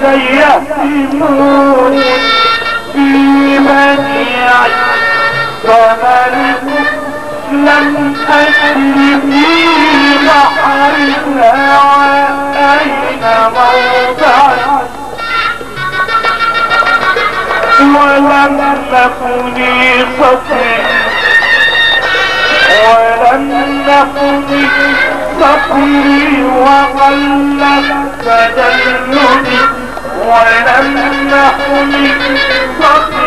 سيهتمون في منيعي فملك لم أدري في بحرنا أين موضعي. ولم تكن صفي. ولم تكن صفي. وقلت تدلني ولم تكن